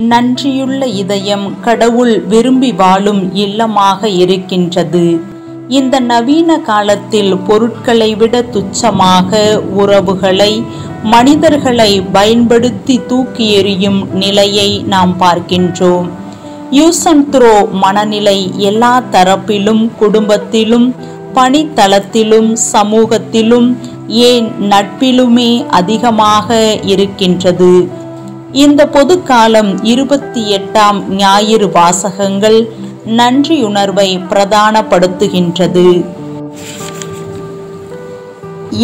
நன்றியுள்ள இதயம் கடவுள் விரும்பி வாழும் இல்லமாக இருக்கின்றது. இந்த நவீன காலத்தில் பொருட்களை விட துச்சமாக உறவுகளை மனிதர்களை பயன்படுத்தி தூக்கி எறியும் நிலையை நாம் பார்க்கின்றோம். யூஸ் அண்ட் த்ரோ மனநிலை எல்லா தரப்பிலும் குடும்பத்திலும் பணித்தளத்திலும் சமூகத்திலும் ஏன் நட்பிலுமே அதிகமாக இருக்கின்றது? இந்த பொது காலம் இருபத்தி எட்டாம் ஞாயிறு வாசகங்கள் நன்றியுணர்வை பிரதானப்படுத்துகின்றது.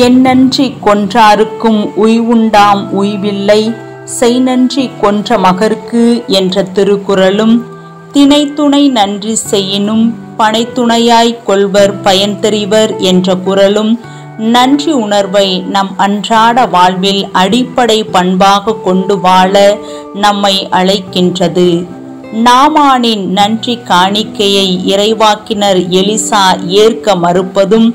என் நன்றி கொன்றாருக்கும் உய்வுண்டாம் உய்வில்லை செய் நன்றி கொன்ற மகர்க்கு என்ற திருக்குறளும் திணைத்துணை நன்றி செய்யினும் பனைத்துணையாய் கொள்வர் பயன் தெரிவர் என்ற குரலும் நன்றி உணர்வை நம் அன்றாட வாழ்வில் அடிப்படை பண்பாக கொண்டு வாழ நம்மை அழைக்கின்றது. நாமானின் நன்றி காணிக்கையை இறைவாக்கினர் எலிசா ஏற்க மறுப்பதும்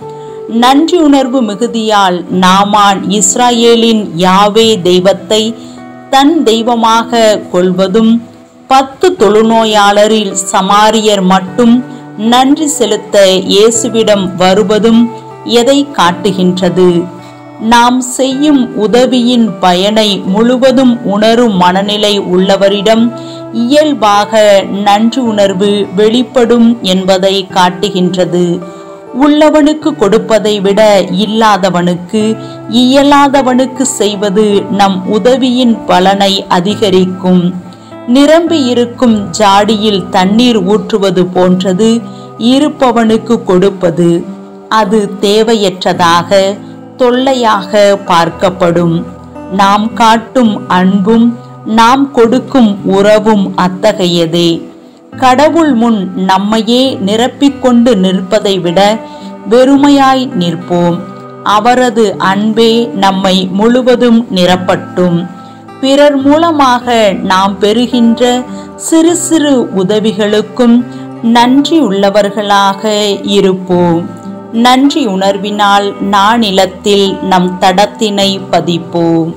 நன்றியுணர்வு மிகுதியால் நாமான் இஸ்ராயேலின் யாவே தெய்வத்தை தன் தெய்வமாக கொள்வதும் பத்து தொழுநோயாளரில் சமாரியர் மட்டும் நன்றி செலுத்த இயேசுவிடம் வருவதும் எதை காட்டுகின்றது? நாம் செய்யும் உதவியின் பயனை முழுவதும் உணரும் மனநிலை உள்ளவரிடம் இயல்பாக நன்றி உணர்வு வெளிப்படும் என்பதை காட்டுகின்றது. உள்ளவனுக்கு கொடுப்பதை விட இல்லாதவனுக்கு இயலாதவனுக்கு செய்வது நம் உதவியின் பலனை அதிகரிக்கும். நிரம்பி இருக்கும் ஜாடியில் தண்ணீர் ஊற்றுவது போன்றது இருப்பவனுக்கு கொடுப்பது. அது தேவையற்றதாக தொல்லையாக பார்க்கப்படும். நாம் காட்டும் அன்பும் நாம் கொடுக்கும் உறவும் அத்தகையதே. கடவுள் முன் நம்மையே நிரப்பிக்கொண்டு நிற்பதை விட வெறுமையாய் நிற்போம். அவரது அன்பே நம்மை முழுவதும் நிரப்பட்டும். பிறர் மூலமாக நாம் பெறுகின்ற சிறு சிறு உதவிகளுக்கும் நன்றியுள்ளவர்களாக இருப்போம். நன்றி உணர்வினால் நானிலத்தில் நம் தடத்தினை பதிப்போம்.